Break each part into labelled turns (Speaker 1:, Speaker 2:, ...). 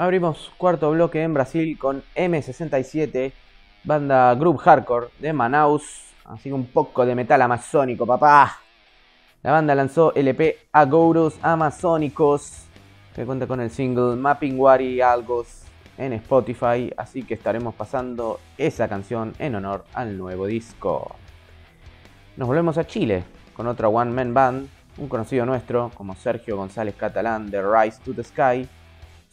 Speaker 1: Abrimos cuarto bloque en Brasil con M67, banda group hardcore de Manaus, así un poco de metal amazónico, papá. La banda lanzó LP Agouros Amazónicos, que cuenta con el single Mapping Wari Algos en Spotify, así que estaremos pasando esa canción en honor al nuevo disco. Nos volvemos a Chile con otra one man band, un conocido nuestro como Sergio González Catalán de Rise to the Sky.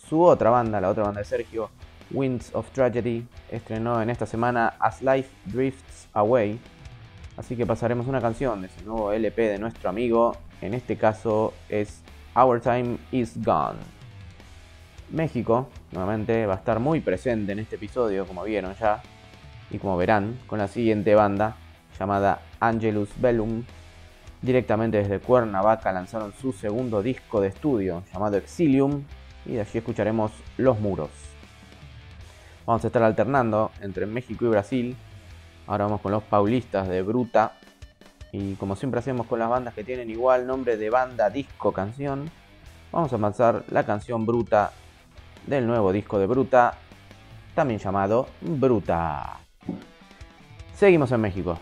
Speaker 1: Su otra banda, la otra banda de Sergio, Winds of Tragedy, estrenó en esta semana As Life Drifts Away. Así que pasaremos una canción de ese nuevo LP de nuestro amigo. En este caso es Our Time Is Gone. México, nuevamente, va a estar muy presente en este episodio, como vieron ya, y como verán, con la siguiente banda, llamada Angelus Bellum. Directamente desde Cuernavaca lanzaron su segundo disco de estudio, llamado Exilium, y de allí escucharemos Los Muros. Vamos a estar alternando entre México y Brasil. Ahora vamos con los paulistas de Bruta. Y como siempre hacemos con las bandas que tienen igual nombre de banda, disco, canción, vamos a avanzar la canción Bruta del nuevo disco de Bruta, también llamado Bruta. Seguimos en México.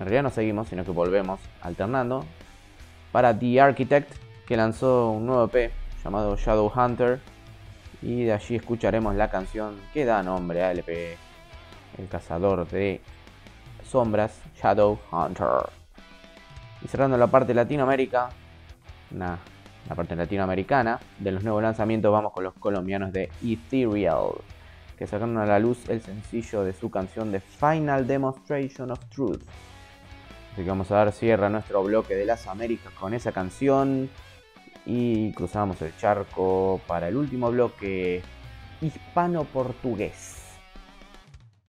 Speaker 1: En realidad no seguimos, sino que volvemos alternando para The Architect, que lanzó un nuevo EP llamado Shadow Hunter. Y de allí escucharemos la canción que da nombre a LP, El cazador de sombras, Shadow Hunter. Y cerrando la parte Latinoamérica, la parte latinoamericana, de los nuevos lanzamientos vamos con los colombianos de Ethereal, que sacaron a la luz el sencillo de su canción de Final Demonstration of Truth. Así que vamos a dar cierre a nuestro bloque de las Américas con esa canción y cruzamos el charco para el último bloque hispano-portugués.